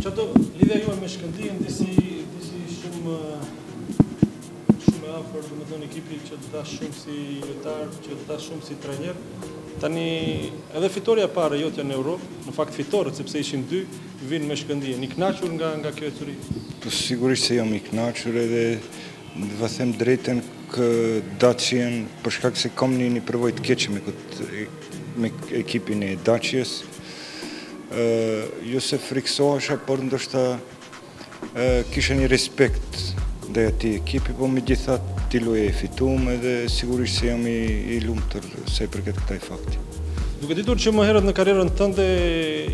Qatip, lidhja juaj me Shkëndijën, disi, disi shumë, shumë e afërt, domethënë ekipi që të dha shumë si lojtar, që të dha shumë si trajner. Tani, edhe fitorja e parë jote në Europë, në fakt fitoret, sepse ishin dy, vijnë me Shkëndijën. I kënaqur nga, nga kjo ecuri? Po, sigurisht se jam i kënaqur edhe, ta them të drejtën, Që Daçien për shkak se kam një një përvojë të keqe me kët me ekipin e Daçies. Ë jo se friksohesha, por ndoshta ë kisha një respekt ndaj atij ekipi, po megjithatë dy lojat i fituam edhe sigurisht se jam i i lumtur sa i përket këtij fakti. Duke ditur që më herët në karrierën tënde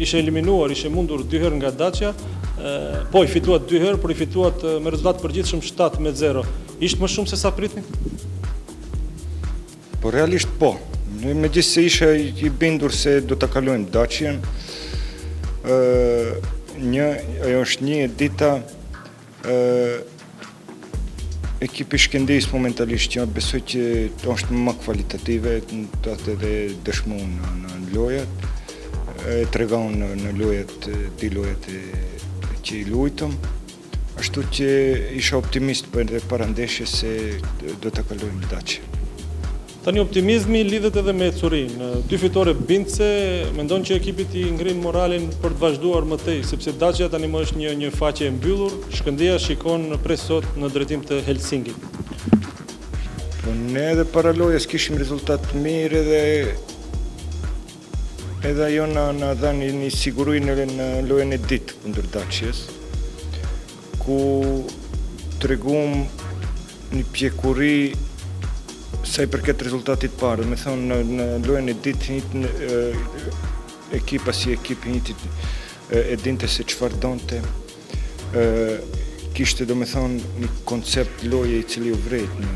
ishe eliminuar, ishe mundur dy herë nga Dacia, ë po i fituat dy herë, por i fituat me rezultat të përgjithshëm shtatë me zero. Ishte më shumë se sa pritni? Po realisht po. Në me gjithë se isha i bindur se do ta kalojmë Daçien, e, ajo është e dyta, ekipi i Shkëndijës momentalisht që besoj që është ma kualitativ, atë edhe e dëshmu në, në lojët, e tregon në, në lojët, dy lojët e, që i lujtëm. Ashtu që isha optimist po edhe para ndeshjes se do ta kalojmë Daçien. Tani optimizmi lidhet edhe me ecurinë. Dy fitore bindëse, mendon që ekipit i ngrihet morali për të vazhduar më tej, sepse Dacia tani më është një, një faqe e mbyllur, Shkëndija shikon prej sot në drejtim të Helsinkit. Po ne edhe para lojës kishim rezultat të mirë edhe Edhe ajo na na dha një, një siguri në, në lojën e dytë kundër Dacias, ku treguam një pjekuri sa i përket rezultatit të parë, domethonë në, në lojën e dytë ekipa si ekip e dinte se çfarë donte. kishte domethonë një koncept loje i cili u vrejt në,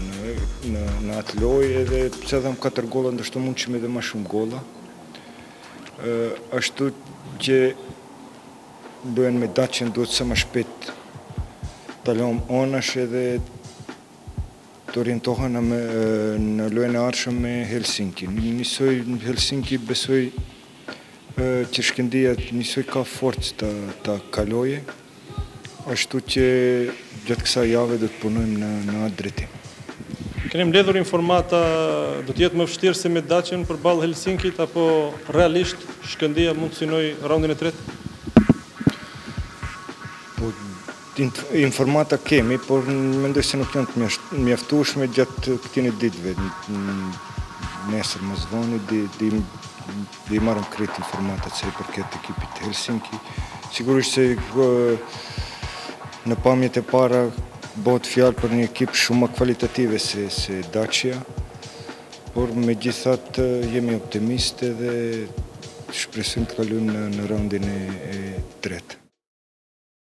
në, në atë lojë edhe pse dhamë 4 gola ndoshta mund të jepnim edhe ma shumë gola ashtu që lojën me Daçien do të sa ma shpejt ta lëmë anash edhe të orientohemi në, në lojën e ardhshme me Helsinki. Njësoj në Helsinki besoj që Shkëndija njësoj ka forcë ta kalojë, ashtu që gjatë kësaj jave do të punojmë në në atë drejtim. Keni mbledhur informata, do të jetë më vështirë se me Daçien përballë Helsinkit apo realisht Shkëndija mund të synojë raundin e tretë? Po Informata kemi, por mendoj se nuk janë të mjaftueshme gjatë këtyre ditëve. Nesër më së voni edhe i marrim krejt informatat se i përket ekipit Helsinki. Sigurisht se në pamjet e para bëhet fjalë për një ekip shumë më kualitativ se, se Dacia, por megjithatë jemi optimistë edhe shpresojmë të kalojmë në, në raundin e, e tretë.